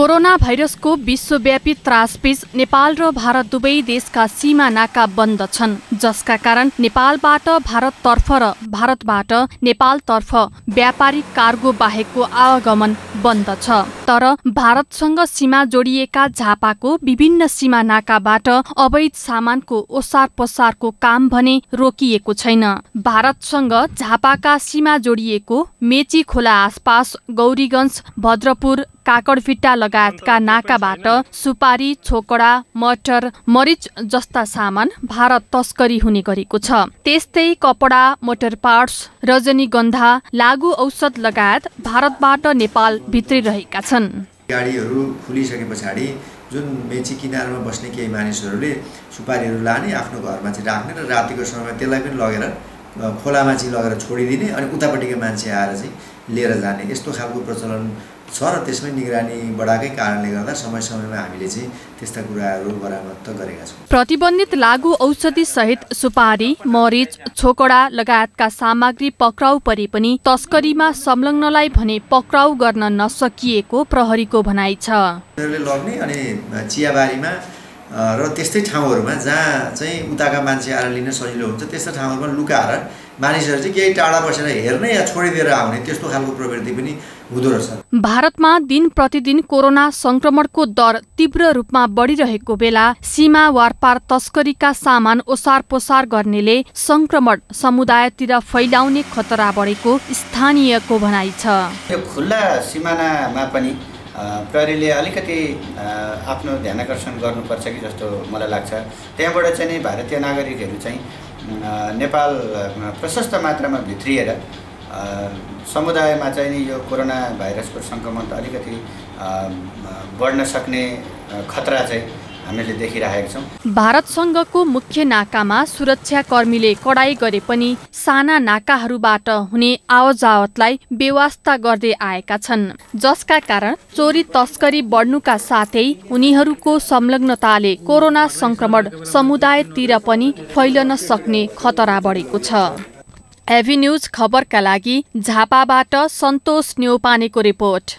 Corona भाइरसको विश्वव्यापी त्रासबीच नेपाल र भारत दुवै देशका सीमा नाका बन्द छन्। जसका कारण नेपालबाट भारततर्फ र भारतबाट नेपालतर्फ व्यापारिक कार्गो बाहेकको आवागमन बन्द छ। तर भारतसँग सीमा जोडिएका झापाको विभिन्न सीमा नाकाबाट अवैध सामानको ओसार पसारको काम भने रोकिएको छैन। भारतसँग झापाका सीमा जोडिएको मेची खोला आसपास गौरीगञ्ज भद्रपुर काकडभिट्टा लगायतका नाकाबाट सुपारी छोकडा मटर मरिच जस्ता सामान भारत तस्करी हुने गरेको छ। त्यस्तै कपडा मोटर पार्ट्स रजनीगन्धा लागु औषध लगायत भारतबाट नेपाल भित्रिरहेका छन्। गाडीहरू खुलिसके पछाडि जुन मेची किनारमा बस्ने केही मानिसहरूले सुपारीहरू लाने आफ्नो घरमा चाहिँ राख्ने र रातिको समयमा त्यसलाई पनि लगेर खोलामा चाहिँ लगेर छोडिदिने अनि उतापट्टिको मान्छे आएर चाहिँ लिएर जाने। यस्तो खालको प्रचलन छ र त्यसमै निगरानी बढाएकै कारणले गर्दा समय समयमा हामीले चाहिँ त्यस्ता कुराहरू बरामद गरेका छौँ। प्रतिबन्धित लागु औषधि सहित सुपारी मरिच छोकडा लगायतका सामग्री पक्राउ परे पनि तस्करीमा संलग्नलाई भने पक्राउ गर्न नसकिएको प्रहरीको भनाइ छ। लग्ने अनि चियाबारीमा र त्यस्तै ठाउँहरूमा जहाँ चाहिँ उताका मान्छे आएर लिन सजिलो हुन्छ त्यस्तो ठाउँहरूमा लुकाएर मानिसहरू चाहिँ केही टाढा बसेर हेर्ने या छोडिदिएर आउने त्यस्तो खालको प्रवृत्ति पनि हुँदो रहेछ। भारतमा दिन प्रतिदिन कोरोना संक्रमणको दर तीव्र रूपमा बढिरहेको बेला सीमा वारपार तस्करीका सामान ओसार पोसार गर्नेले संक्रमण समुदायतिर फैलाउने खतरा बढेको स्थानीयको भनाइ छ। खुल्ला सिमानामा पनि प्रहरीले अलिकति आफ्नो ध्यान आकर्षण गर्नुपर्छ कि जस्तो मलाई लाग्छ। त्यहाँबाट चाहिँ नि भारतीय नागरिकहरू चाहिँ नेपाल प्रशस्त मात्रामा भित्रिएर समुदायमा चाहिँ नि यो कोरोना भाइरसको सङ्क्रमण अलिकति बढ्न सक्ने खतरा चाहिँ हामीले देखिरहेका छौँ। भारतसँगको मुख्य नाकामा सुरक्षाकर्मीले कडाई गरे पनि साना नाकाहरूबाट हुने आवजावतलाई बेवास्ता गर्दै आएका छन्। जसका कारण चोरी तस्करी बढ्नुका साथै उनीहरूको संलग्नताले कोरोना संक्रमण समुदायतिर पनि फैलन सक्ने खतरा बढेको छ। एभी न्युज खबरका लागि झापाबाट सन्तोष न्यौपानेको रिपोर्ट।